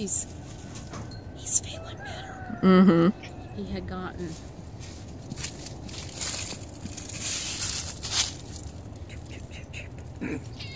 he's he's feeling better. Mm-hmm. He had gotten chip, chip, chip, chip.